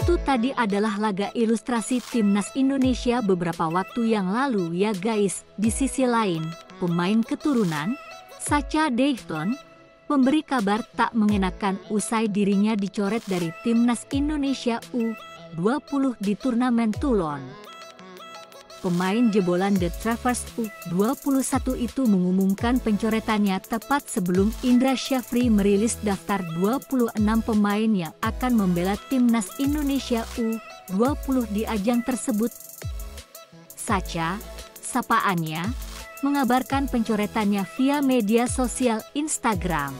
tadi adalah laga ilustrasi timnas Indonesia beberapa waktu yang lalu ya guys. Di sisi lain, pemain keturunan Sacha Dayton memberi kabar tak mengenakan usai dirinya dicoret dari timnas Indonesia U20 di turnamen Toulon. Pemain jebolan The Travers U21 itu mengumumkan pencoretannya tepat sebelum Indra Syafri merilis daftar 26 pemain yang akan membela timnas Indonesia U20 di ajang tersebut. Sacha, sapaannya, mengabarkan pencoretannya via media sosial Instagram.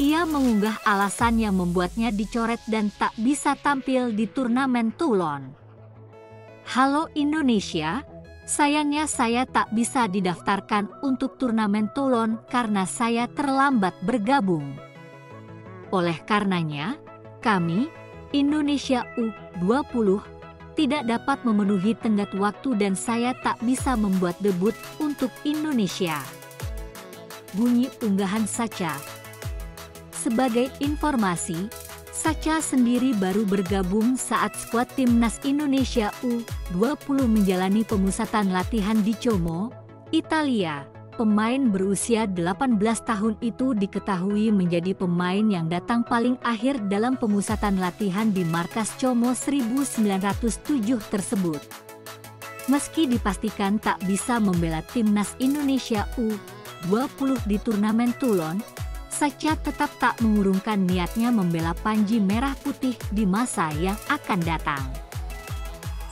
Ia mengunggah alasan yang membuatnya dicoret dan tak bisa tampil di turnamen Toulon. Halo Indonesia, sayangnya saya tak bisa didaftarkan untuk turnamen Toulon karena saya terlambat bergabung. Oleh karenanya, kami, Indonesia U20, tidak dapat memenuhi tenggat waktu dan saya tak bisa membuat debut untuk Indonesia. Bunyi unggahan Sacha. Sebagai informasi, Sacha sendiri baru bergabung saat skuad timnas Indonesia U20 menjalani pemusatan latihan di Como, Italia. Pemain berusia 18 tahun itu diketahui menjadi pemain yang datang paling akhir dalam pemusatan latihan di markas Como 1907 tersebut. Meski dipastikan tak bisa membela timnas Indonesia U20 di turnamen Toulon, Sacha tetap tak mengurungkan niatnya membela Panji Merah Putih di masa yang akan datang.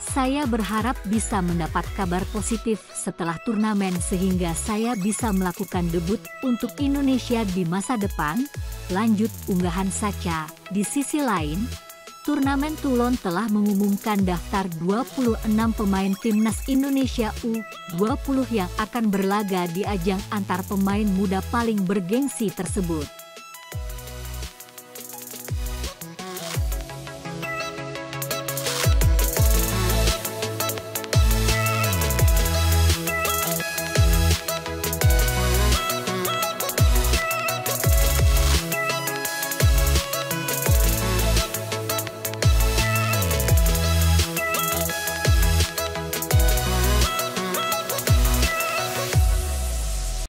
Saya berharap bisa mendapat kabar positif setelah turnamen sehingga saya bisa melakukan debut untuk Indonesia di masa depan, lanjut unggahan Sacha. Di sisi lain, turnamen Toulon telah mengumumkan daftar 26 pemain timnas Indonesia U20 yang akan berlaga di ajang antar pemain muda paling bergengsi tersebut.